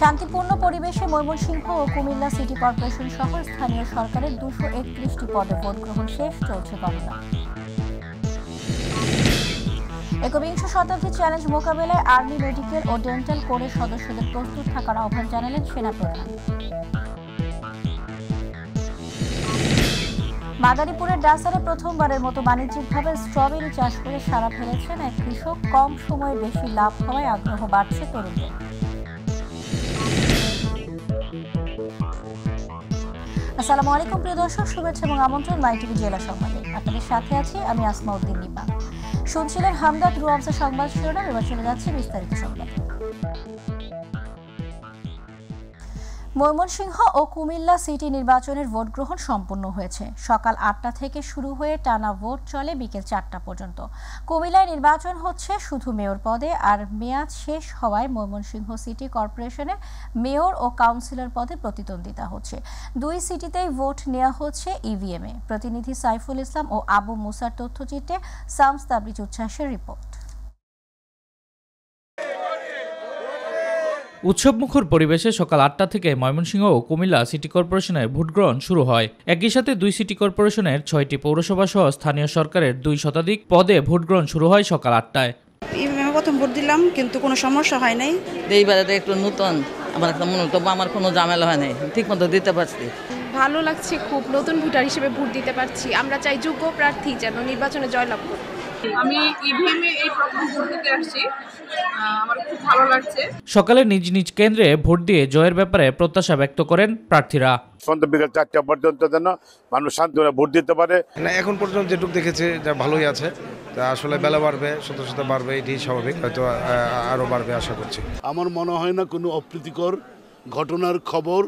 শান্তিপূর্ণ পরিবেশে ময়মনসিংহ ও কুমিল্লা সিটি কর্পোরেশন সহ স্থানীয় সরকারের দুশো একত্রিশটি পদে ভোট গ্রহণ শেষ, চলছে গণনা। একবিংশ শতাব্দী চ্যালেঞ্জ মোকাবেলায় আর্মি মেডিকেল ও ডেন্টাল কোরের সদস্যদের প্রস্তুত থাকার আহ্বান জানালেন সেনাপ্রধান। মাদারীপুরের ডাসারে প্রথমবারের মতো বাণিজ্যিকভাবে স্ট্রবেরি চাষ করে সারা ফেলেছেন এক কৃষক। কম সময়ে বেশি লাভ হওয়ায় আগ্রহ বাড়ছে তরুণদের। আসসালামু আলাইকুম, প্রিয় দর্শক। শুভেচ্ছা এবং আমন্ত্রণ মাই টিভি জেলা সংবাদে। আপনাদের সাথে আছি আমি আসমা উদ্দিন নিপা। শুনছিলেন হামদাদ রুয়ামসা সংবাদ শিরোনাম, এবার চলে যাচ্ছে বিস্তারিত সংবাদ। ময়মনসিংহ ও কুমিল্লা সিটি নির্বাচনের ভোট গ্রহণ সম্পন্ন হয়েছে। সকাল আটটা থেকে শুরু হয়ে টানা ভোট চলে বিকেল চারটা পর্যন্ত। কুমিল্লায় নির্বাচন হচ্ছে শুধু মেয়র পদে, আর মেয়াদ শেষ হওয়ায় ময়মনসিংহ সিটি কর্পোরেশনের মেয়র ও কাউন্সিলর পদে প্রতিদ্বন্দ্বিতা হচ্ছে। দুই সিটিতেই ভোট নেওয়া হচ্ছে ইভিএমে। প্রতিনিধি সাইফুল ইসলাম ও আবু মুসার তথ্যচিত্রে সামস তাবরিজ উচ্ছ্বাসের রিপোর্ট। উৎসবমুখর পরিবেশে সকাল আটটা থেকে ময়মনসিংহ ও কুমিল্লা সিটি কর্পোরেশনের ভোটগ্রহণ শুরু হয়। একই সাথে দুই সিটি কর্পোরেশনের ছয়টি পৌরসভা সহ স্থানীয় সরকারের দুই শতাধিক পদে ভোটগ্রহণ শুরু হয় সকাল আটটায়। প্রথম ভোট দিলাম কিন্তু কোনো সমস্যা হয় নাই। এইবারে একটু নতুন। আমার একটা মনে হতো আমার কোনো ঝামেলা হয় নাই। ঠিক মতো দিতে পারছি। ভালো লাগছে খুব নতুন ভোটার হিসেবে ভোট দিতে পারছি। আমরা চাই যোগ্য প্রার্থী যেন নির্বাচনে জয়লাভ করে আমি ইভিএমে এই প্রথম ভোট দিতে আসছি আমার খুব ভালো লাগছে। সকালে নিজ নিজ কেন্দ্রে ভোট দিয়ে জয়ের ব্যাপারে প্রত্যাশা ব্যক্ত করেন প্রার্থীরা। সন্ধ্যা বিকেল চারটা পর্যন্ত যেন মানুষ শান্তিভাবে ভোট দিতে পারে। না এখন পর্যন্ত যেটুকু দেখেছে যা ভালোই আছে। তা আসলে বেলা বাড়বে শত শত বাড়বে এটি স্বাভাবিক হয়তো আ, আরও বাড়বে আশা করছি। আমার মনে হয় না কোনো অপ্রীতিকর ঘটনার খবর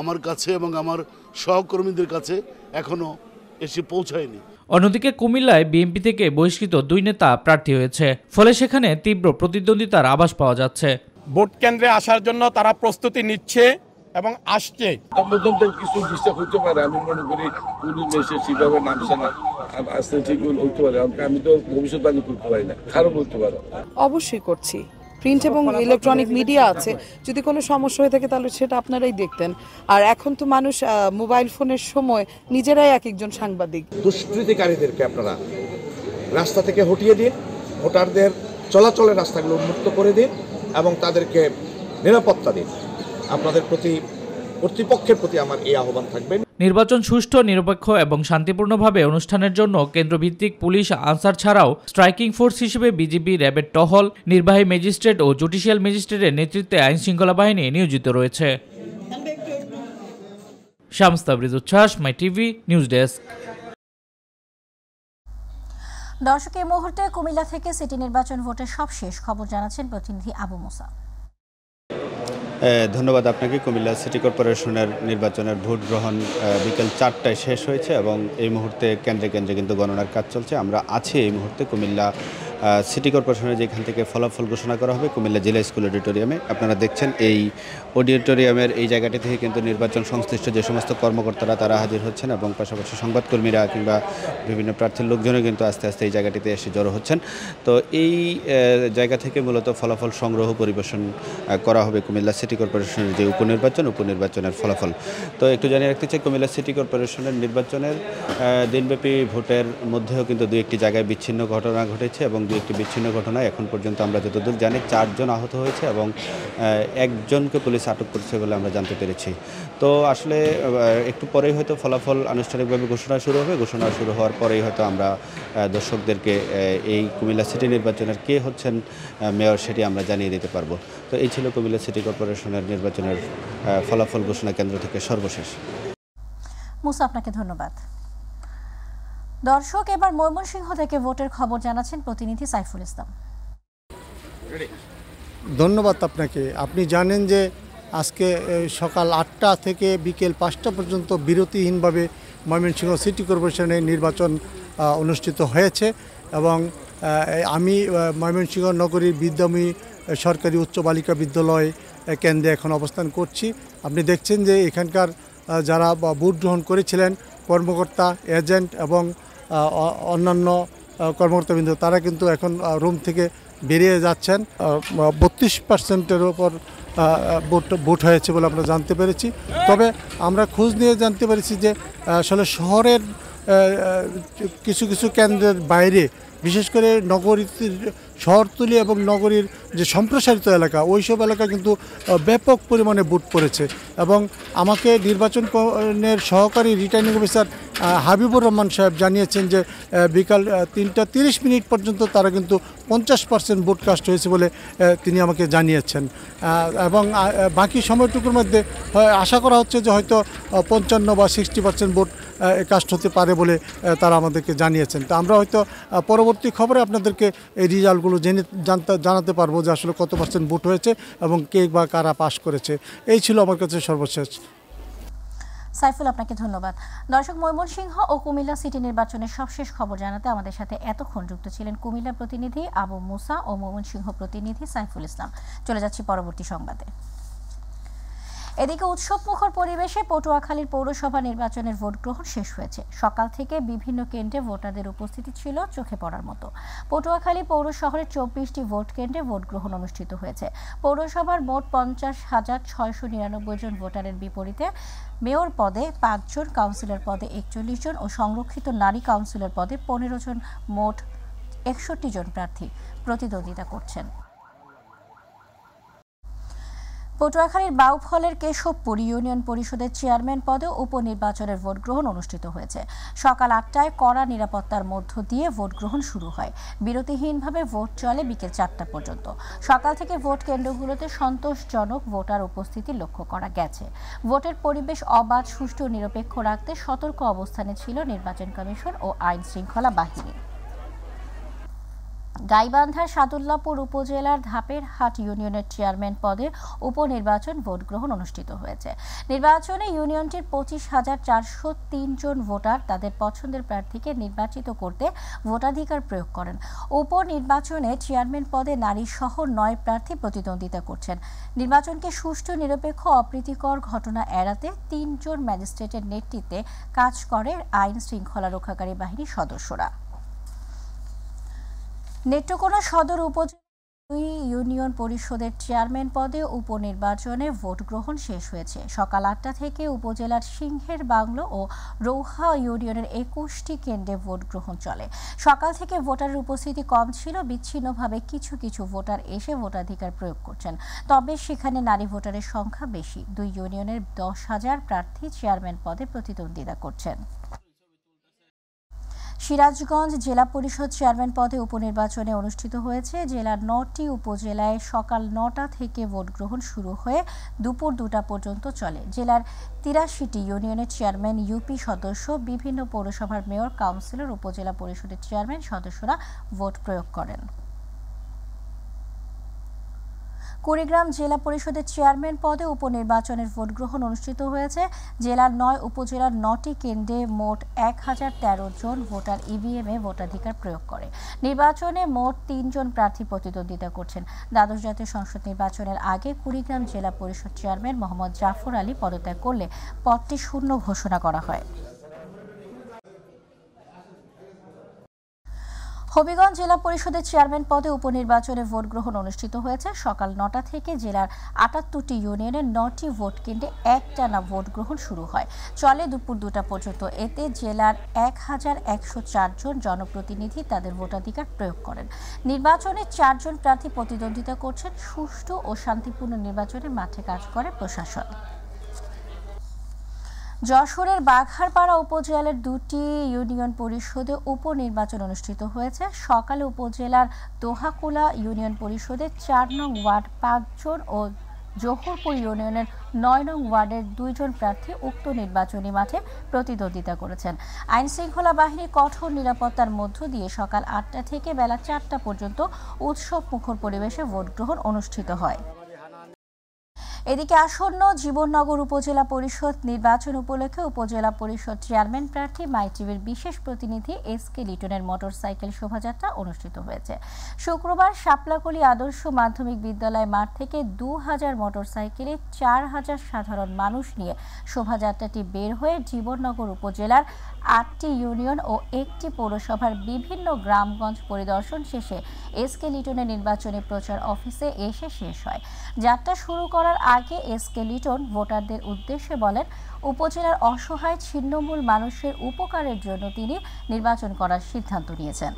আমার কাছে এবং আমার সহকর্মীদের কাছে এখনও এসে পৌঁছায়নি। অন্যদিকে কুমিল্লায় বিএনপি থেকে বহিষ্কৃত দুই নেতা প্রার্থী হয়েছে। ফলে সেখানে তীব্র প্রতিদ্বন্দ্বিতার আভাস পাওয়া যাচ্ছে। ভোট কেন্দ্রে আসার জন্য তারা প্রস্তুতি নিচ্ছে এবং আসছে। প্রথম কিছু ডিস্টার্ব হতে পারে আমি মনে করি পুলিশ এসে সেভাবে নামছে না। আসতে ঠিক হতে পারে আমি তো ভবিষ্যৎবাণী করতে পারি না খারাপ বলতে পারো। অবশ্যই করছি। প্রিন্ট এবং ইলেকট্রনিক মিডিয়া আছে। যদি কোনো সমস্যা হয়ে থাকে তাহলে সেটা আপনারাই দেখতেন। আর এখন তো মানুষ মোবাইল ফোনের সময় নিজেরাই এক একজন সাংবাদিক। দুষ্কৃতিকারীদেরকে আপনারা রাস্তা থেকে হটিয়ে দিন ভোটারদের চলাচলের রাস্তাগুলো উন্মুক্ত করে দিন এবং তাদেরকে নিরাপত্তা দিন। আপনাদের প্রতি কর্তৃপক্ষের প্রতি আমার এই আহ্বান থাকবে। নির্বাচন সুষ্ঠু, নিরপেক্ষ এবং শান্তিপূর্ণভাবে অনুষ্ঠানের জন্য কেন্দ্রভিত্তিক পুলিশ আনসার ছাড়াও স্ট্রাইকিং ফোর্স হিসেবে বিজিবি র্যাবের টহল, নির্বাহী ম্যাজিস্ট্রেট ও জুডিশিয়াল ম্যাজিস্ট্রেটের নেতৃত্বে আইন শৃঙ্খলা বাহিনী নিয়োজিত রয়েছে। My TV, news desk. দর্শক, এই মুহূর্তে কুমিল্লা থেকে সিটি নির্বাচন ভোটের সব শেষ খবর জানাচ্ছেন প্রতিনিধি আবু মুসা। ধন্যবাদ আপনাকে। কুমিল্লা সিটি কর্পোরেশনের নির্বাচনের ভোট গ্রহণ বিকেল চারটায় শেষ হয়েছে এবং এই মুহূর্তে কেন্দ্রে কেন্দ্রে কিন্তু গণনার কাজ চলছে। আমরা আছি এই মুহূর্তে কুমিল্লা সিটি কর্পোরেশনের যেখান থেকে ফলাফল ঘোষণা করা হবে, কুমিল্লা জেলা স্কুল অডিটোরিয়ামে। আপনারা দেখছেন এই অডিটোরিয়ামের এই জায়গাটি থেকে কিন্তু নির্বাচন সংশ্লিষ্ট যে সমস্ত কর্মকর্তারা তারা হাজির হচ্ছেন এবং পাশাপাশি সংবাদকর্মীরা কিংবা বিভিন্ন প্রার্থীর লোকজনও কিন্তু আস্তে আস্তে এই জায়গাটিতে এসে জড়ো হচ্ছেন। তো এই জায়গা থেকে মূলত ফলাফল সংগ্রহ পরিবেশন করা হবে কুমিল্লা সিটি কর্পোরেশনের যে উপনির্বাচন, উপনির্বাচনের ফলাফল। তো একটু জানিয়ে রাখতে চাই, কুমিল্লা সিটি কর্পোরেশনের নির্বাচনের দিনব্যাপী ভোটের মধ্যেও কিন্তু দু একটি জায়গায় বিচ্ছিন্ন ঘটনা ঘটেছে এবং একটি বিচ্ছিন্ন ঘটনায় এখন পর্যন্ত আমরা যতদূর জানি চারজন আহত হয়েছে এবং একজনকে পুলিশ আটক করেছে বলে আমরা জানতে পেরেছি। তো আসলে একটু পরেই হয়তো ফলাফল আনুষ্ঠানিকভাবে ঘোষণা শুরু হবে। ঘোষণা শুরু হওয়ার পরেই হয়তো আমরা দর্শকদেরকে এই কুমিল্লা সিটি নির্বাচনের কে হচ্ছেন মেয়র সেটি আমরা জানিয়ে দিতে পারব। তো এই ছিল কুমিল্লা সিটি কর্পোরেশনের নির্বাচনের ফলাফল ঘোষণা কেন্দ্র থেকে সর্বশেষ। মুসা, আপনাকে ধন্যবাদ। দর্শক, এবার ময়মনসিংহ থেকে ভোটের খবর জানাচ্ছেন প্রতিনিধি সাইফুল ইসলাম। ধন্যবাদ আপনাকে। আপনি জানেন যে আজকে সকাল আটটা থেকে বিকেল পাঁচটা পর্যন্ত বিরতিহীনভাবে ময়মনসিংহ সিটি কর্পোরেশনের নির্বাচন অনুষ্ঠিত হয়েছে এবং আমি ময়মনসিংহ নগরীর বিদ্যামী সরকারি উচ্চ বালিকা বিদ্যালয় কেন্দ্রে এখন অবস্থান করছি। আপনি দেখছেন যে এখানকার যারা ভোট গ্রহণ করেছিলেন, কর্মকর্তা, এজেন্ট এবং অন্যান্য কর্মকর্তাবৃন্দ, তারা কিন্তু এখন রুম থেকে বেরিয়ে যাচ্ছেন। বত্রিশ পার্সেন্টের ওপর ভোট হয়েছে বলে আমরা জানতে পেরেছি। তবে আমরা খোঁজ নিয়ে জানতে পেরেছি যে আসলে শহরের কিছু কিছু কেন্দ্রের বাইরে, বিশেষ করে নগরীর শহরতলি এবং নগরীর যে সম্প্রসারিত এলাকা, ওইসব এলাকা কিন্তু ব্যাপক পরিমাণে ভোট পড়েছে। এবং আমাকে নির্বাচন কমিশনের সহকারী রিটার্নিং অফিসার হাবিবুর রহমান সাহেব জানিয়েছেন যে বিকাল তিনটা তিরিশ মিনিট পর্যন্ত তারা কিন্তু পঞ্চাশ পার্সেন্ট ভোট কাস্ট হয়েছে বলে তিনি আমাকে জানিয়েছেন। এবং বাকি সময়টুকুর মধ্যে আশা করা হচ্ছে যে হয়তো পঞ্চান্ন বা সিক্সটি পার্সেন্ট ভোট কাস্ট হতে পারে বলে তারা আমাদেরকে জানিয়েছেন। তো আমরা হয়তো পরবর্তী খবরে আপনাদেরকে এই রেজাল্টগুলো জেনে জানতে, জানাতে পারব যে আসলে কত পার্সেন্ট ভোট হয়েছে এবং কে বা কারা পাশ করেছে। এই ছিল আমার কাছে সর্বশেষ। সাইফুল, আপনাকে ধন্যবাদ। দর্শক, ময়মনসিংহ ও কুমিল্লা সিটি নির্বাচনের সবশেষ খবর জানাতে আমাদের সাথে এতক্ষণ যুক্ত ছিলেন কুমিল্লা প্রতিনিধি আবু মুসা ও ময়মনসিংহ প্রতিনিধি সাইফুল ইসলাম। চলে যাচ্ছি পরবর্তী সংবাদে। এদিকে উৎসব মুখর পরিবেশে পটুয়াখালীর পৌরসভা নির্বাচনের ভোট গ্রহণ শেষ হয়েছে। সকাল থেকে বিভিন্ন কেন্দ্রে ভোটারদের উপস্থিতি ছিল চোখে পড়ার মতো। পটুয়াখালী পৌর শহরের চব্বিশটি ভোট কেন্দ্রে ভোট গ্রহণ অনুষ্ঠিত হয়েছে। পৌরসভার মোট পঞ্চাশ হাজার ছয়শো নিরানব্বই জন ভোটারের বিপরীতে মেয়র পদে পাঁচজন কাউন্সিলর পদে একচল্লিশ জন ও সংরক্ষিত নারী কাউন্সিলর পদে পনেরো জন, মোট একষট্টি জন প্রার্থী প্রতিদ্বন্দ্বিতা করছেন। পটুয়াখালীর বাউফলের কেশবপুর ইউনিয়ন পরিষদের চেয়ারম্যান পদে উপনির্বাচনের ভোট গ্রহণ অনুষ্ঠিত হয়েছে। সকাল আটটায় কড়া নিরাপত্তার মধ্য দিয়ে ভোট গ্রহণ শুরু হয়। বিরতিহীনভাবে ভোট চলে বিকেল চারটা পর্যন্ত। সকাল থেকে ভোট কেন্দ্রগুলোতে সন্তোষজনক ভোটার উপস্থিতি লক্ষ্য করা গেছে। ভোটের পরিবেশ অবাধ, সুষ্ঠু, নিরপেক্ষ রাখতে সতর্ক অবস্থানে ছিল নির্বাচন কমিশন ও আইন শৃঙ্খলা বাহিনী। গাইবান্ধার সাদুল্লাপুর উপজেলার ধাপের হাট ইউনিয়নের চেয়ারম্যান পদে উপনির্বাচন ভোট গ্রহণ অনুষ্ঠিত হয়েছে। নির্বাচনে ইউনিয়নটির পঁচিশ হাজার চারশো জন ভোটার তাদের পছন্দের প্রার্থীকে নির্বাচিত করতে ভোটাধিকার প্রয়োগ করেন। উপনির্বাচনে চেয়ারম্যান পদে নারী সহ নয় প্রার্থী প্রতিদ্বন্দ্বিতা করছেন। নির্বাচনকে সুষ্ঠু, নিরপেক্ষ, অপ্রীতিকর ঘটনা এড়াতে তিনজন ম্যাজিস্ট্রেটের নেতৃত্বে কাজ করে আইন শৃঙ্খলা রক্ষাকারী বাহিনীর সদস্যরা। নেত্রকোনা সদর উপজেলা দুই ইউনিয়ন পরিষদের চেয়ারম্যান পদে উপনির্বাচনে ভোট গ্রহণ শেষ হয়েছে। সকাল আটটা থেকে উপজেলার সিংহের বাংলো ও রৌহা ইউনিয়নের একুশটি কেন্দ্রে ভোট গ্রহণ চলে। সকাল থেকে ভোটারের উপস্থিতি কম ছিল, বিচ্ছিন্নভাবে কিছু কিছু ভোটার এসে ভোটাধিকার প্রয়োগ করছেন। তবে সেখানে নারী ভোটারের সংখ্যা বেশি। দুই ইউনিয়নের দশ হাজার প্রার্থী চেয়ারম্যান পদে প্রতিদ্বন্দ্বিতা করছেন। সিরাজগঞ্জ জেলা পরিষদ চেয়ারম্যান পদে উপনির্বাচনে অনুষ্ঠিত হয়েছে। জেলার নটি উপজেলায় সকাল নটা থেকে ভোট গ্রহণ শুরু হয়ে দুপুর দুটা পর্যন্ত চলে। জেলার তিরাশিটি ইউনিয়নের চেয়ারম্যান, ইউপি সদস্য, বিভিন্ন পৌরসভার মেয়র, কাউন্সিলর, উপজেলা পরিষদের চেয়ারম্যান সদস্যরা ভোট প্রয়োগ করেন। কুড়িগ্রাম জেলা পরিষদের চেয়ারম্যান পদে উপনির্বাচনের ভোট গ্রহণ অনুষ্ঠিত হয়েছে। জেলার নয় উপজেলার নটি কেন্দ্রে মোট এক হাজার তেরো জন ভোটার ইভিএমে ভোটাধিকার প্রয়োগ করে। নির্বাচনে মোট তিনজন প্রার্থী প্রতিদ্বন্দ্বিতা করছেন। দ্বাদশ জাতীয় সংসদ নির্বাচনের আগে কুড়িগ্রাম জেলা পরিষদ চেয়ারম্যান মোহাম্মদ জাফর আলী পদত্যাগ করলে পদটি শূন্য ঘোষণা করা হয়। হবিগঞ্জ জেলা পরিষদের চেয়ারম্যান পদে উপনির্বাচনে ভোট গ্রহণ অনুষ্ঠিত হয়েছে। সকাল নটা থেকে জেলার আটাত্তরটি ইউনিয়নের নটি ভোট কেন্দ্রে একটানা ভোট গ্রহণ শুরু হয়। চলে দুপুর দুটা পর্যন্ত। এতে জেলার এক হাজার একশো চারজন জনপ্রতিনিধি তাদের ভোটাধিকার প্রয়োগ করেন। নির্বাচনে চারজন প্রার্থী প্রতিদ্বন্দ্বিতা করছেন। সুষ্ঠু ও শান্তিপূর্ণ নির্বাচনে মাঠে কাজ করে প্রশাসন। যশোরের বাঘারপাড়া উপজেলার দুটি ইউনিয়ন পরিষদে উপনির্বাচন অনুষ্ঠিত হয়েছে। সকালে উপজেলার দোহাকুলা ইউনিয়ন পরিষদের চার নং ওয়ার্ড পাঁচজন ও জোহরপুর ইউনিয়নের নয় নং ওয়ার্ডের দুইজন প্রার্থী উক্ত নির্বাচনী মাঠে প্রতিদ্বন্দ্বিতা করেছেন। আইন শৃঙ্খলা বাহিনী কঠোর নিরাপত্তার মধ্য দিয়ে সকাল আটটা থেকে বেলা চারটা পর্যন্ত উৎসব মুখর পরিবেশে ভোট গ্রহণ অনুষ্ঠিত হয়। এদিকে আসন্ন জীবননগর উপজেলা পরিষদ নির্বাচন উপলক্ষে উপজেলা পরিষদ চেয়ারম্যান প্রার্থী মাই টিভির বিশেষ প্রতিনিধি এস কে লিটনের মোটরসাইকেল শোভাযাত্রা অনুষ্ঠিত হয়েছে। শুক্রবার শাপলাকলি আদর্শ মাধ্যমিক বিদ্যালয় মাঠ থেকে দু হাজার মোটরসাইকেলে চার হাজার সাধারণ মানুষ নিয়ে শোভাযাত্রাটি বের হয়ে জীবননগর উপজেলার আটটি ইউনিয়ন ও একটি পৌরসভার বিভিন্ন গ্রামগঞ্জ পরিদর্শন শেষে এসকে লিটনের নির্বাচনী প্রচার অফিসে এসে শেষ হয়। যাত্রা শুরু করার আগে এস কে লিটন ভোটারদের উদ্দেশ্যে বলেন, উপজেলার অসহায়, ছিন্নমূল মানুষের উপকারের জন্য তিনি নির্বাচন করার সিদ্ধান্ত নিয়েছেন।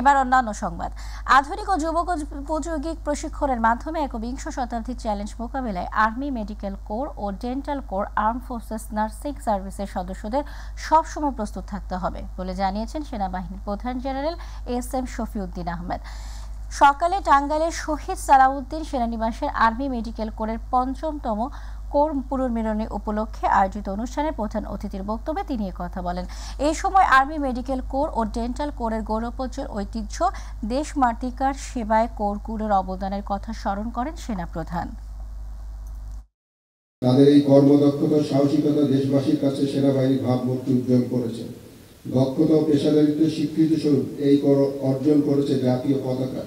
এবার অন্যান্য সংবাদ। আধুনিক ও যুবক উপযোগী প্রশিক্ষণের মাধ্যমে একবিংশ শতাব্দীর চ্যালেঞ্জ মোকাবেলায় আর্মি, মেডিকেল কোর ও dental corps armed forces nursing সার্ভিসের সদস্যদের সবসময় প্রস্তুত থাকতে হবে বলে জানিয়েছেন সেনাবাহিনীর প্রধান general S M Shafiuddin Ahmed. সকালে টাঙ্গাইলের শহীদ সালাউদ্দিন সেনানিবাসের আর্মি, মেডিকেল কোরের পঞ্চমতম কোর পুনর্মিলনী উপলক্ষে আয়োজিত অনুষ্ঠানে প্রধান অতিথির বক্তব্যে তিনি কথা বলেন। এই সময় আর্মি মেডিকেল কোর ও ডেন্টাল কোরের গৌরবোজ্জ্বল ঐতিহ্য দেশ মাতৃকার সেবায় কোরগুলোর অবদানের কথা স্মরণ করেন সেনাপ্রধান। তাদের এই কর্মদক্ষতা, সাহসিকতা দেশবাসীর কাছে সেনাবাহিনীর ভাবমূর্তি উজ্জ্বল করেছে। দক্ষতা ও পেশাদারিত্বের স্বীকৃতি স্বরূপ এই অর্জন করেছে জাতীয় পতাকা।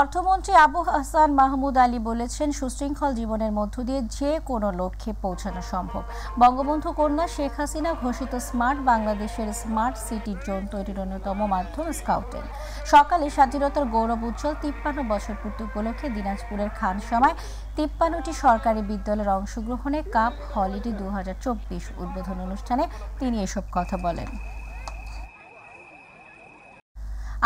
অর্থমন্ত্রী আবু হাসান মাহমুদ আলী বলেছেন, সুশৃঙ্খল জীবনের মধ্য দিয়ে যে কোনো লক্ষ্যে পৌঁছানো সম্ভব। বঙ্গবন্ধু কন্যা শেখ হাসিনা ঘোষিত স্মার্ট বাংলাদেশের স্মার্ট সিটি জোন তৈরির অন্যতম মাধ্যম স্কাউটের সকালে স্বাধীনতার গৌরব উজ্জ্বল তিপ্পান্ন বছর পূর্তি উপলক্ষে দিনাজপুরের খানসামায় তিপ্পান্নটি সরকারি বিদ্যালয়ের অংশগ্রহণে কাপ হলিডে দু হাজার চব্বিশ উদ্বোধন অনুষ্ঠানে তিনি এসব কথা বলেন।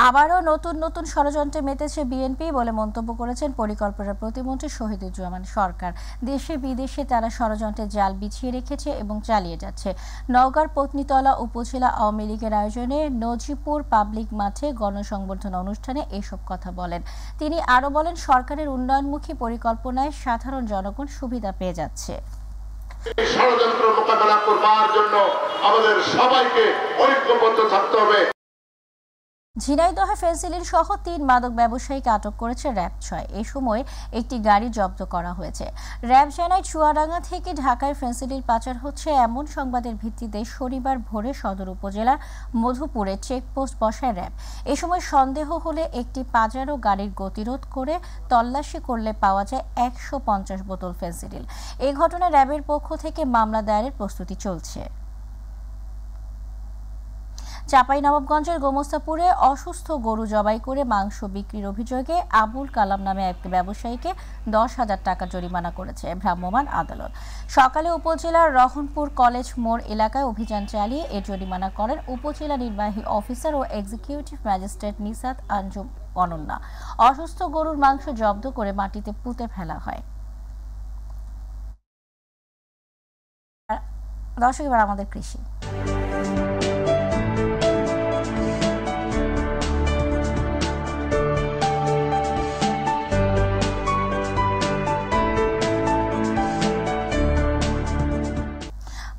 আবারও নতুন নতুন ষড়যন্ত্রে মেতেছে বিএনপি বলে মন্তব্য করেছেন পরিকল্পনা প্রতিমন্ত্রী শহীদুজ্জামান সরকার। দেশে বিদেশে তারা ষড়যন্ত্রের জাল বিছিয়ে রেখেছে এবং চালিয়ে যাচ্ছে। নওগাঁর পত্নীতলা উপজেলা আওয়ামী লীগের আয়োজনে নজিপুর পাবলিক মাঠে গণসংবর্ধনা অনুষ্ঠানে এসব কথা বলেন। তিনি আরও বলেন, সরকারের উন্নয়নমুখী পরিকল্পনায় সাধারণ জনগণ সুবিধা পেয়ে যাচ্ছে। ষড়যন্ত্র মোকাবেলা করবার জন্য আমাদের সবাইকে ঐক্যবদ্ধ থাকতে হবে। ঝিনাইদহে ফেন্সিলিন সহ তিন মাদক ব্যবসায়ীকে আটক করেছে র্যাব ছয়। এ সময় একটি গাড়ি জব্দ করা হয়েছে। র্যাব জানায়, চুয়াডাঙ্গা থেকে ঢাকায় ফেন্সিলিন পাচার হচ্ছে এমন সংবাদের ভিত্তিতে শনিবার ভোরে সদর উপজেলার মধুপুরে চেকপোস্ট বসায় র্যাব। এ সময় সন্দেহ হলে একটি পাজারো গাড়ির গতিরোধ করে তল্লাশি করলে পাওয়া যায় একশো পঞ্চাশ বোতল ফেন্সিডিল এই ঘটনায় র্যাবের পক্ষ থেকে মামলা দায়েরের প্রস্তুতি চলছে। চাপাই নবাবগঞ্জের গোমস্তাপুরে অসুস্থ গরু জবাই করে মাংস বিক্রির অভিযোগে আবুল কালাম নামে এক ব্যবসায়ীকে দশ হাজার টাকা জরিমানা করেছে ভ্রাম্যমাণ আদালত। সকালে উপজেলার রহনপুর কলেজ মোড় এলাকায় অভিযান চালিয়ে এ জরিমানা করেন উপজেলা নির্বাহী অফিসার ও এক্সিকিউটিভ ম্যাজিস্ট্রেট নিসাদ আঞ্জুম অনন্যা। অসুস্থ গরুর মাংস জব্দ করে মাটিতে পুঁতে ফেলা হয়। দর্শক, এবার আমাদের কৃষি।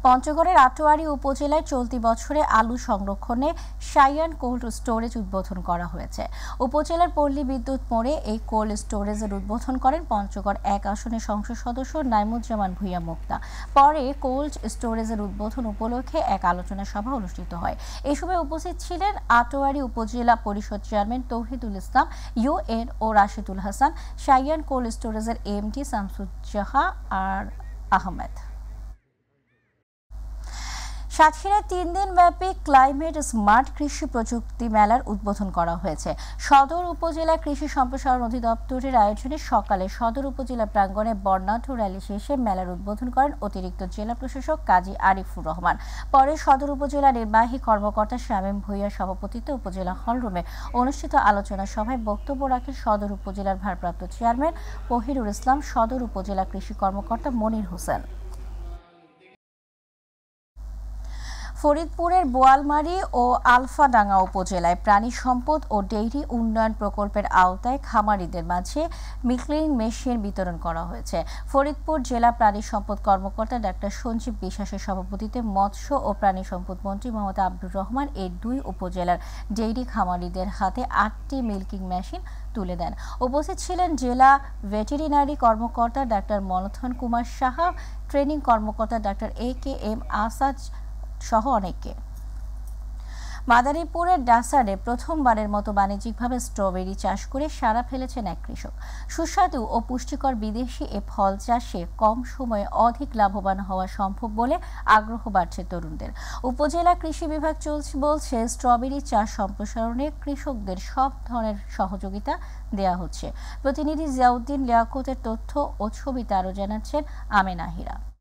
পঞ্চগড়ের আটোয়ারি উপজেলায় চলতি বছরে আলু সংরক্ষণে সাইয়ান কোল্ড স্টোরেজ উদ্বোধন করা হয়েছে। উপজেলার পল্লী বিদ্যুৎ মোড়ে এই কোল্ড স্টোরেজের উদ্বোধন করেন পঞ্চগড় এক আসনের সংসদ সদস্য নাইমুজ্জামান ভুইয়া মুক্তা। পরে কোল্ড স্টোরেজের উদ্বোধন উপলক্ষে এক আলোচনা সভা অনুষ্ঠিত হয়। এই সময় উপস্থিত ছিলেন Atwari Upazila Parishad chairman Tauhidul Islam, UNO Rashidul Hasan, Saiyan cold স্টোরেজের এমডি শামসুজ্জাহা আর আহমেদ। সাতক্ষীরায় তিন দিন ব্যাপী ক্লাইমেট স্মার্ট কৃষি প্রযুক্তি মেলার উদ্বোধন করা হয়েছে। সদর উপজেলা কৃষি সম্প্রসারণ অধিদপ্তরের আয়োজনে সকালে সদর উপজেলা প্রাঙ্গণে বর্ণাঢ্য র্যালি শেষে মেলার উদ্বোধন করেন অতিরিক্ত জেলা প্রশাসক কাজী আরিফুর রহমান। পরে সদর উপজেলা নির্বাহী কর্মকর্তা শামীম ভূঁইয়ার সভাপতিত্বে উপজেলা হলরুমে অনুষ্ঠিত আলোচনা সভায় বক্তব্য রাখেন সদর উপজেলার ভারপ্রাপ্ত চেয়ারম্যান পহিরুল ইসলাম, সদর উপজেলা কৃষি কর্মকর্তা মনির হোসেন। ফরিদপুরের বোয়ালমারী ও আলফাডাঙ্গা উপজেলায় প্রাণী সম্পদ ও ডেইরি উন্নয়ন প্রকল্পের আওতায় খামারিদের মাঝে মিক্লিং মেশিন বিতরণ করা হয়েছে। ফরিদপুর জেলা প্রাণী সম্পদ কর্মকর্তা ডাক্তার সঞ্জীব বিশ্বাসের সভাপতিতে মৎস্য ও প্রাণী সম্পদ মন্ত্রী মোহাম্মদ আব্দুর রহমান এই দুই উপজেলার ডেইরি খামারিদের হাতে আটটি মিল্কিং মেশিন তুলে দেন। উপস্থিত ছিলেন জেলা ভেটেরিনারি কর্মকর্তা ডাক্তার মনথন কুমার সাহা, ট্রেনিং কর্মকর্তা doctor A K M Asad সহ অনেককে। মাদারীপুরের ডাসারে প্রথমবারের মতো বাণিজ্যিকভাবে স্ট্রবেরি চাষ করে সারা ফেলেছেন এক কৃষক। সুস্বাদু ও পুষ্টিকর বিদেশি এ ফল চাষে কম সময়ে অধিক লাভবান হওয়া সম্ভব বলে আগ্রহ বাড়ছে তরুণদের। উপজেলা কৃষি বিভাগ চলছে বলছে, স্ট্রবেরি চাষ সম্প্রসারণে কৃষকদের সব ধরনের সহযোগিতা দেয়া হচ্ছে। প্রতিনিধি জিয়াউদ্দিন লিয়াকতের তথ্য ও ছবিতে আরও জানাচ্ছেন আমেনাহিরা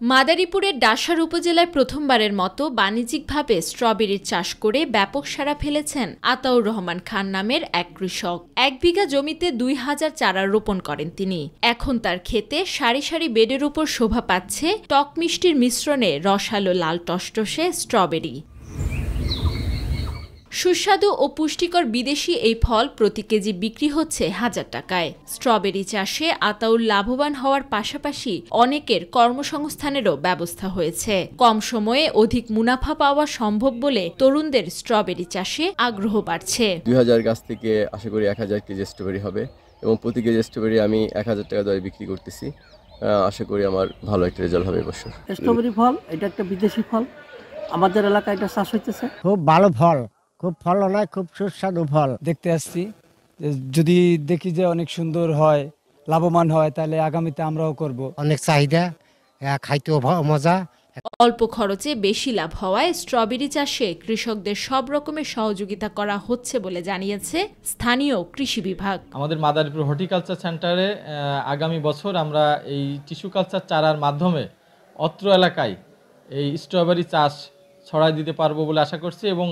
মাদারীপুরের ডাসার উপজেলায় প্রথমবারের মতো বাণিজ্যিকভাবে স্ট্রবেরির চাষ করে ব্যাপক সারা ফেলেছেন আতাউর রহমান খান নামের এক কৃষক। এক বিঘা জমিতে দুই হাজার চারা রোপণ করেন তিনি। এখন তার ক্ষেতে সারি সারি বেডের উপর শোভা পাচ্ছে টক মিষ্টির মিশ্রণে রসালো লাল টসটসে স্ট্রবেরি। সুস্বাদু ও পুষ্টিকর বিদেশি এই ফল প্রতি কেজি বিক্রি হচ্ছে হাজার টাকায়। স্ট্রবেরি চাষে আতাউল লাভবান হওয়ার পাশাপাশি অনেকের কর্মসংস্থানেরও ব্যবস্থা হয়েছে। কম সময়ে অধিক মুনাফা পাওয়া সম্ভব বলে তরুণদের স্ট্রবেরি চাষে আগ্রহ বাড়ছে। দুই হাজার গাছ থেকে আশা করি এক হাজার কেজি স্ট্রবেরি হবে এবং প্রতি কেজি স্ট্রবেরি আমি এক হাজার টাকা দরে বিক্রি করতেছি। আশা করি আমার ভালো একটা রেজাল্ট হবে এবছর স্ট্রবেরি ফল এটা একটা বিদেশি ফল। আমাদের এলাকায় এটা চাষ হইতেছে। খুব ভালো ফল। খুব ফল নয় খুব সুস্বাদু ফল। দেখতে আসছি। যদি দেখি যে অনেক সুন্দর হয় লাভবান হয় তাহলে আগামীতে আমরাও করব। অনেক চাহিদা খাইতেও মজা। অল্প খরচে বেশি লাভ হওয়ায় স্ট্রবেরি চাষে কৃষকদের সব রকমের সহযোগিতা করা হচ্ছে বলে জানিয়েছে স্থানীয় কৃষি বিভাগ। আমাদের মাদারীপুর হর্টিকালচার সেন্টারে আগামী বছর আমরা এই টিস্যু কালচার চারার মাধ্যমে অত্র এলাকায় এই স্ট্রবেরি চাষ ছড়াই দিতে পারব বলে আশা করছি এবং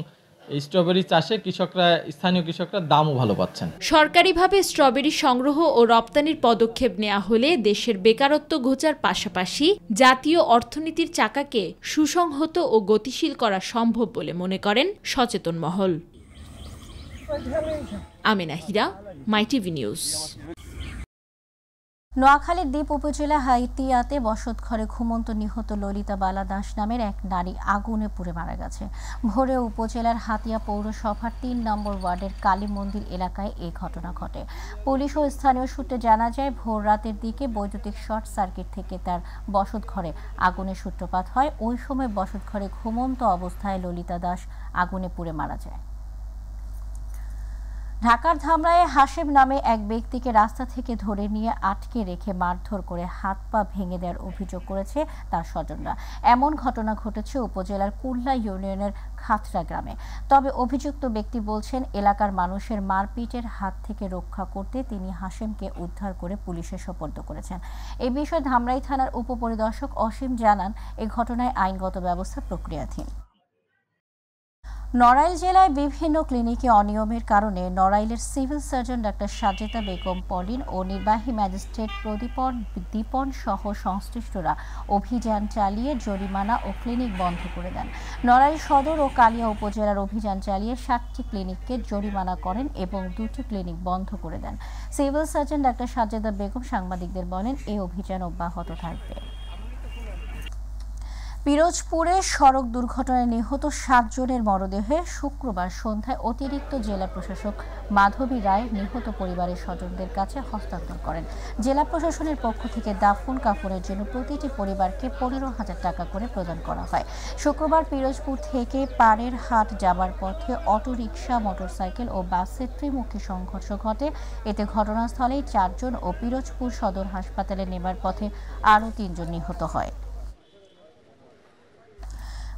স্ট্রবেরি চাষে কৃষকরা, স্থানীয় কৃষকরা দামও ভালো পাচ্ছেন। সরকারিভাবে স্ট্রবেরি সংগ্রহ ও রপ্তানির পদক্ষেপ নেওয়া হলে দেশের বেকারত্ব ঘোচার পাশাপাশি জাতীয় অর্থনীতির চাকাকে সুসংহত ও গতিশীল করা সম্ভব বলে মনে করেন সচেতন মহল। Amena Hira, my TV news. নোয়াখালীর দ্বীপ উপজেলা হাইতিয়াতে বসত ঘরে ঘুমন্ত নিহত ললিতা বালা দাস নামের এক নারী আগুনে পুড়ে মারা গেছে। ভোরে উপজেলার হাতিয়া পৌরসভার তিন নম্বর ওয়ার্ডের কালী মন্দির এলাকায় এই ঘটনা ঘটে। পুলিশ ও স্থানীয় সূত্রে জানা যায়, ভোর রাতের দিকে বৈদ্যুতিক শর্ট সার্কিট থেকে তার বসত ঘরে আগুনের সূত্রপাত হয়। ওই সময় বসত ঘরে ঘুমন্ত অবস্থায় ললিতা দাস আগুনে পুড়ে মারা যায়। ঢাকার ধামরায় হাসেম নামে এক ব্যক্তিকে রাস্তা থেকে ধরে নিয়ে আটকে রেখে মারধর করে হাত পা ভেঙে দেওয়ার অভিযোগ করেছে তার স্বজনরা। এমন ঘটনা ঘটেছে উপজেলার কুল্লা ইউনিয়নের খাতরা গ্রামে। তবে অভিযুক্ত ব্যক্তি বলছেন, এলাকার মানুষের মারপিটের হাত থেকে রক্ষা করতে তিনি হাসেমকে উদ্ধার করে পুলিশে সোপর্দ করেছেন। এ বিষয়ে ধামরাই থানার উপপরিদর্শক অসীম জানান, এ ঘটনায় আইনগত ব্যবস্থা প্রক্রিয়াধীন। নড়াইল জেলায় বিভিন্ন ক্লিনিকে অনিয়মের কারণে নড়াইলের সিভিল সার্জন ডাক্তার সাজেতা বেগম, পলিন ও নির্বাহী ম্যাজিস্ট্রেট প্রদীপন, দীপন সহ সংশ্লিষ্টরা অভিযান চালিয়ে জরিমানা ও ক্লিনিক বন্ধ করে দেন। নড়াইল সদর ও কালিয়া উপজেলার অভিযান চালিয়ে সাতটি ক্লিনিককে জরিমানা করেন এবং দুটি ক্লিনিক বন্ধ করে দেন। সিভিল সার্জন ডাক্তার সাজেদা বেগম সাংবাদিকদের বলেন, এই অভিযান অব্যাহত থাকবে। পিরোজপুরে সড়ক দুর্ঘটনায় নিহত সাতজনের মরদেহে শুক্রবার সন্ধ্যায় অতিরিক্ত জেলা প্রশাসক মাধবী রায় নিহত পরিবারের স্বজনদের কাছে হস্তান্তর করেন। জেলা প্রশাসনের পক্ষ থেকে দাফন কাফনের জন্য প্রতিটি পরিবারকে পনেরো হাজার টাকা করে প্রদান করা হয়। শুক্রবার পিরোজপুর থেকে পাড়ের হাট যাবার পথে অটোরিকশা, মোটরসাইকেল ও বাসের ত্রিমুখী সংঘর্ষ ঘটে। এতে ঘটনাস্থলেই চারজন ও পিরোজপুর সদর হাসপাতালে নেবার পথে আরও তিনজন নিহত হয়।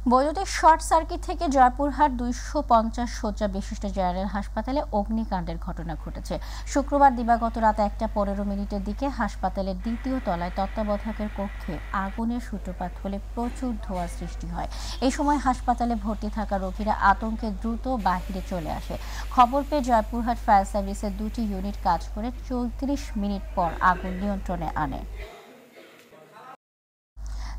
বৈদ্যুতিক শর্ট সার্কিট থেকে জয়পুরহাট দুইশো পঞ্চাশ শয্যা বিশিষ্ট জেনারেল হাসপাতালে অগ্নিকাণ্ডের ঘটনা ঘটেছে। শুক্রবার দিবাগত রাত একটা পনেরো মিনিটের দিকে হাসপাতালের দ্বিতীয় তলায় তত্ত্বাবধায়কের কক্ষে আগুনের সূত্রপাত হলে প্রচুর ধোঁয়া সৃষ্টি হয়। এই সময় হাসপাতালে ভর্তি থাকা রোগীরা আতঙ্কে দ্রুত বাহিরে চলে আসে। খবর পেয়ে জয়পুরহাট ফায়ার সার্ভিসের দুটি ইউনিট কাজ করে চৌত্রিশ মিনিট পর আগুন নিয়ন্ত্রণে আনে।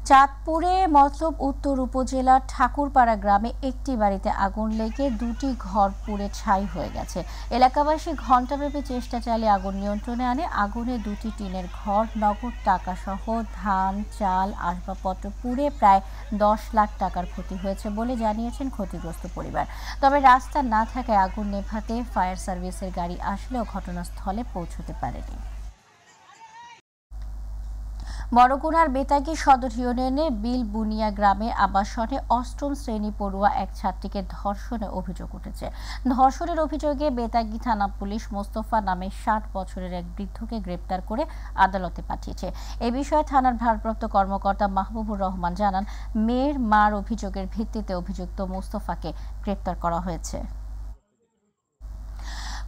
চাঁদপুরে মতলব উত্তর উপজেলার ঠাকুরপাড়া গ্রামে একটি বাড়িতে আগুন লেগে দুটি ঘর পুড়ে ছাই হয়ে গেছে। এলাকাবাসী ঘণ্টাব্যাপী চেষ্টা চালিয়ে আগুন নিয়ন্ত্রণে আনে। আগুনে দুটি টিনের ঘর, নগদ টাকা সহ ধান, চাল, আসবাবপত্র পুড়ে প্রায় দশ লাখ টাকার ক্ষতি হয়েছে বলে জানিয়েছেন ক্ষতিগ্রস্ত পরিবার। তবে রাস্তা না থাকায় আগুন নেভাতে ফায়ার সার্ভিসের গাড়ি আসলেও ঘটনাস্থলে পৌঁছতে পারেনি। বড়গুনার বেতাগী সদর ইউনিয়নে বিল বুনিয়া গ্রামে আবাসনে অষ্টম শ্রেণি পড়ুয়া এক ছাত্রীকে ধর্ষণে অভিযোগ উঠেছে। ধর্ষণের অভিযোগে বেতাগী থানা পুলিশ মোস্তফা নামে ষাট বছরের এক বৃদ্ধকে গ্রেপ্তার করে আদালতে পাঠিয়েছে। এ বিষয়ে থানার ভারপ্রাপ্ত কর্মকর্তা মাহবুবুর রহমান জানান, মেয়ের মার অভিযোগের ভিত্তিতে অভিযুক্ত মোস্তফাকে গ্রেপ্তার করা হয়েছে।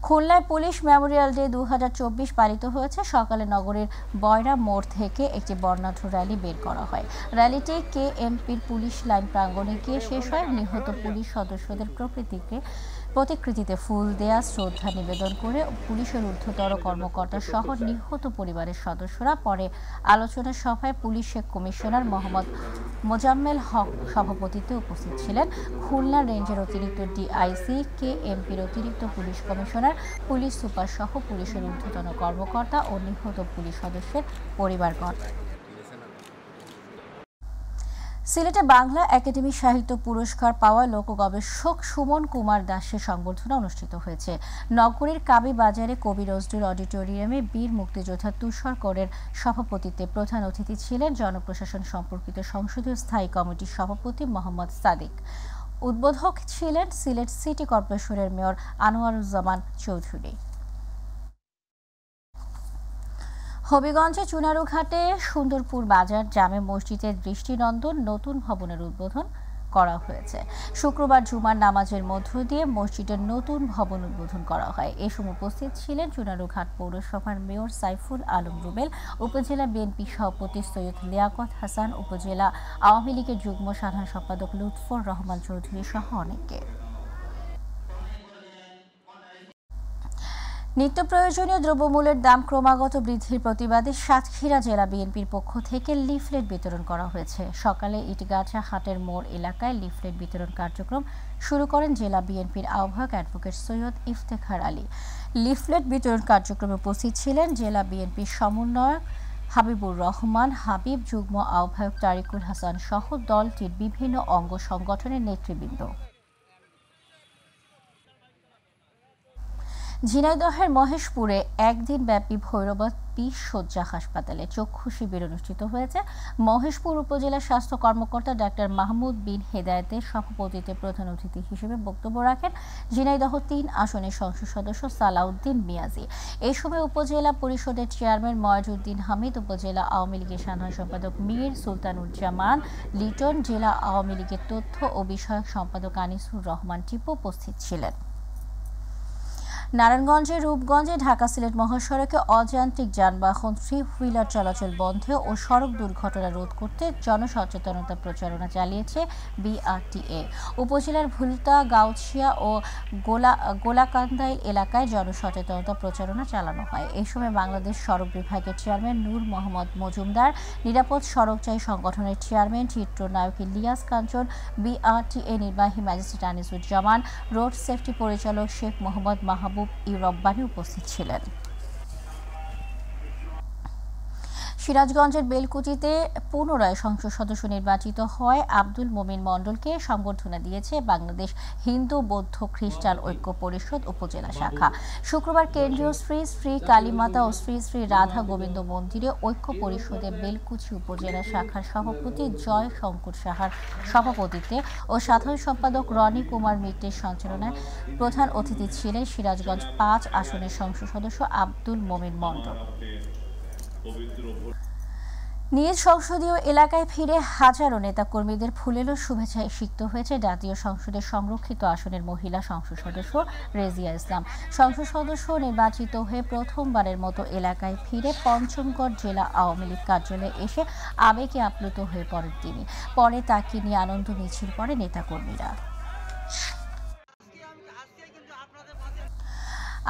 খুলনায় পুলিশ মেমোরিয়াল ডে দু হাজার চব্বিশ পালিত হয়েছে। সকালে নগরের বয়রা মোড় থেকে একটি বর্ণাঢ্য র্যালি বের করা হয়। র্যালিটি কে এমপির পুলিশ লাইন প্রাঙ্গণে গিয়ে শেষ হয়। নিহত পুলিশ সদস্যদের প্রকৃতিকে প্রতিকৃতিতে ফুল দেয়া, শ্রদ্ধা নিবেদন করে পুলিশের ঊর্ধ্বতর কর্মকর্তা সহ নিহত পরিবারের সদস্যরা পরে আলোচনা সভায় পুলিশের কমিশনার মোহাম্মদ মোজাম্মেল হক সভাপতিত্বে উপস্থিত ছিলেন। খুলনা রেঞ্জের অতিরিক্ত ডিআইসি কে এমপির অতিরিক্ত পুলিশ কমিশনার, পুলিশ সুপার সহ পুলিশের ঊর্ধ্বতন কর্মকর্তা ও নিহত পুলিশ সদস্যের পরিবারগণ। সিলেটে বাংলা একাডেমি সাহিত্য পুরস্কার পাওয়া লোক গবেষক সুমন কুমার দাসের সংবর্ধনা অনুষ্ঠিত হয়েছে। নগরীর কাবি বাজারে কবি নজরুল অডিটোরিয়ামে বীর মুক্তিযোদ্ধা তুষার করের সভাপতিত্বে প্রধান অতিথি ছিলেন জনপ্রশাসন সম্পর্কিত সংসদীয় স্থায়ী কমিটির সভাপতি মোহাম্মদ সাদিক। উদ্বোধক ছিলেন সিলেট সিটি কর্পোরেশনের মেয়র আনোয়ারুজ্জামান চৌধুরী। হবিগঞ্জে চুনারুঘাটে সুন্দরপুর বাজার জামে মসজিদের দৃষ্টিনন্দন নতুন ভবনের উদ্বোধন করা হয়েছে। শুক্রবার জুমার নামাজের মধ্য দিয়ে মসজিদের নতুন ভবন উদ্বোধন করা হয়। এ সময় উপস্থিত ছিলেন চুনারুঘাট পৌরসভার মেয়র সাইফুল আলম রুবেল, উপজেলা বিএনপি সভাপতি সৈয়দ লিয়াকত হাসান, উপজেলা আওয়ামী লীগের যুগ্ম সাধারণ সম্পাদক লুৎফর রহমান চৌধুরী সহ অনেকে। নিত্য প্রয়োজনীয় দ্রব্যমূল্যের দাম ক্রমাগত বৃদ্ধির প্রতিবাদে সাতক্ষীরা জেলা বিএনপির পক্ষ থেকে লিফলেট বিতরণ করা হয়েছে। সকালে ইটগাছা হাটের মোড় এলাকায় লিফলেট বিতরণ কার্যক্রম শুরু করেন জেলা বিএনপির আহ্বায়ক অ্যাডভোকেট সৈয়দ ইফতেখার আলী। লিফলেট বিতরণ কার্যক্রমে উপস্থিত ছিলেন জেলা বিএনপির সমন্বয়ক হাবিবুর রহমান, হাবিব, যুগ্ম আহ্বায়ক তারিকুল হাসান সহ দলটির বিভিন্ন অঙ্গ সংগঠনের নেতৃবৃন্দ। ঝিনাইদহের মহেশপুরে একদিন ব্যাপী ভৈরবাদ বিশ শয্যা হাসপাতালে চক্ষু শিবির অনুষ্ঠিত হয়েছে। মহেশপুর উপজেলা স্বাস্থ্য কর্মকর্তা ডাক্তার মাহমুদ বিন হেদায়তের সভাপতিত্বে প্রধান অতিথি হিসেবে বক্তব্য রাখেন ঝিনাইদহ তিন আসনের সংসদ সদস্য সালাউদ্দিন মিয়াজি। এই সময় উপজেলা পরিষদের চেয়ারম্যান ময়াজুদ্দিন হামিদ, উপজেলা আওয়ামী লীগের সাধারণ সম্পাদক মীর সুলতানুজ্জামান লিটন জেলা আওয়ামী লীগের তথ্য ও বিষয়ক সম্পাদক আনিসুর রহমান টিপু উপস্থিত ছিলেন। নারায়ণগঞ্জের রূপগঞ্জে, ঢাকা সিলেট মহাসড়কে অযান্ত্রিক যানবাহন, থ্রি হুইলার চলাচল বন্ধে ও সড়ক দুর্ঘটনা রোধ করতে জনসচেতনতা প্রচারণা চালিয়েছে বিআরটিএ। উপজেলার ভুলতা, গাউছিয়া ও গোলা গোলাকান্দাইল এলাকায় জনসচেতনতা প্রচারণা চালানো হয়। এই সময় বাংলাদেশ সড়ক বিভাগের চেয়ারম্যান নূর মোহাম্মদ মজুমদার, নিরাপদ সড়ক চাই সংগঠনের চেয়ারম্যান চিত্রনায়ক ইলিয়াস কাঞ্চন, বিআরটিএ নির্বাহী ম্যাজিস্ট্রেট আনিসুজ্জামান, রোড সেফটি পরিচালক শেখ মোহাম্মদ মাহবুব মাহবুব ই রব্বানি উপস্থিত ছিলেন। সিরাজগঞ্জের বেলকুচিতে পুনরায় সংসদ সদস্য নির্বাচিত হয়। আব্দুল মোমিন মণ্ডলকে সংবর্ধনা দিয়েছে বাংলাদেশ হিন্দু বৌদ্ধ খ্রিস্টান ঐক্য পরিষদ উপজেলা শাখা। শুক্রবার কেন্দ্রীয় শ্রী শ্রী কালীমাতা ও শ্রী শ্রী রাধা গোবিন্দ মন্দিরে ঐক্য পরিষদে বেলকুচি উপজেলা শাখার সভাপতি জয় শঙ্কর সাহার সভাপতিত্বে ও সাধারণ সম্পাদক রনি কুমার মিত্রের সঞ্চালনায় প্রধান অতিথি ছিলেন সিরাজগঞ্জ পাঁচ আসনের সংসদ সদস্য আব্দুল মোমিন মণ্ডল। নিজ সংসদীয় এলাকায় ফিরে হাজারো নেতাকর্মীদের ফুলেলো শুভেচ্ছায় সিক্ত হয়েছে জাতীয় সংসদের সংরক্ষিত আসনের মহিলা সংসদ সদস্য রেজিয়া ইসলাম। সংসদ সদস্য নির্বাচিত হয়ে প্রথমবারের মতো এলাকায় ফিরে পঞ্চমগড় জেলা আওয়ামী লীগ কার্যালয়ে এসে আবেগে আপ্লুত হয়ে পড়েন তিনি। পরে তাকে নিয়ে আনন্দ মিছিল করে নেতাকর্মীরা।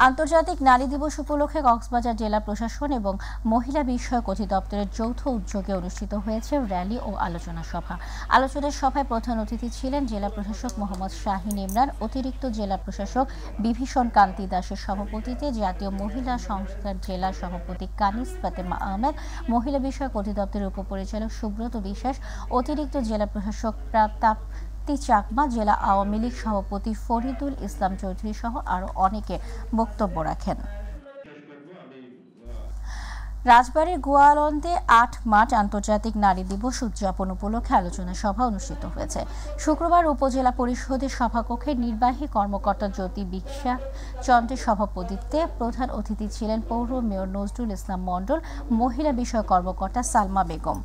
আন্তর্জাতিক নারী দিবস উপলক্ষে কক্সবাজার জেলা প্রশাসন এবং মহিলা বিষয়ক অধিদপ্তরের যৌথ উদ্যোগে অনুষ্ঠিত হয়েছে র্যালি ও আলোচনা সভা। আলোচনা সভায় প্রধান অতিথি ছিলেন জেলা প্রশাসক মোহাম্মদ শাহিন ইমরান, অতিরিক্ত জেলা প্রশাসক বিভীষণ কান্তি দাসের সভাপতিতে জাতীয় মহিলা সংস্থার জেলা সভাপতি কানিস ফাতেমা আহমেদ, মহিলা বিষয়ক অধিদপ্তরের উপপরিচালক সুব্রত বিশ্বাস, অতিরিক্ত জেলা প্রশাসক প্রাপ্তাপ শক্তি চাকমা জেলা আওয়ামী লীগ সভাপতি ফরিদুল ইসলাম চৌধুরী সহ আরও অনেকে বক্তব্য রাখেন। রাজবাড়ীর গোয়ালন্দে আট মার্চ আন্তর্জাতিক নারী দিবস উদযাপন উপলক্ষে আলোচনা সভা অনুষ্ঠিত হয়েছে। শুক্রবার উপজেলা পরিষদের সভাকক্ষে নির্বাহী কর্মকর্তা জ্যোতি বিশ্বাস চন্দ্রের সভাপতিত্বে প্রধান অতিথি ছিলেন পৌর মেয়র নজরুল ইসলাম মণ্ডল, মহিলা বিষয়ক কর্মকর্তা সালমা বেগম।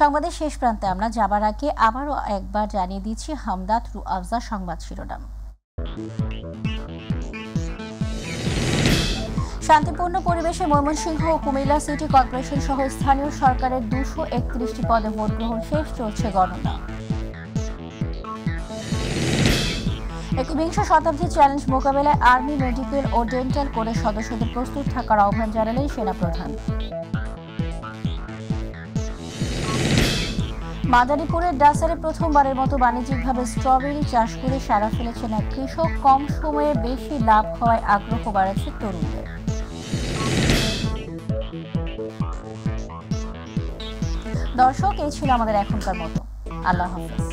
সংবাদের শেষ প্রান্তে আমরা যাবার আগে আবারও একবার জানিয়ে দিচ্ছি হামদাত রু আফজা সংবাদ শিরোনাম। শান্তিপূর্ণ পরিবেশে ময়মনসিংহ ও কুমিল্লা সিটি কর্পোরেশন সহ স্থানীয় সরকারের দুশো একত্রিশটি পদে ভোট গ্রহণ শেষ, চলছে গণনা। একবিংশ শতাব্দীর চ্যালেঞ্জ মোকাবেলায় আর্মি, মেডিকেল ও ডেন্টাল করে সদস্যদের প্রস্তুত থাকার আহ্বান জানালেন সেনাপ্রধান। মাদারীপুরের ডাসারে প্রথমবারের মতো বাণিজ্যিকভাবে স্ট্রবেরি চাষ করে সারা ফেলেছেন এক কৃষক। কম সময়ে বেশি লাভ হওয়ায় আগ্রহ বাড়াচ্ছে তরুণদের। দর্শক, এই ছিল আমাদের এখনকার মতো। আল্লাহ হাফেজ।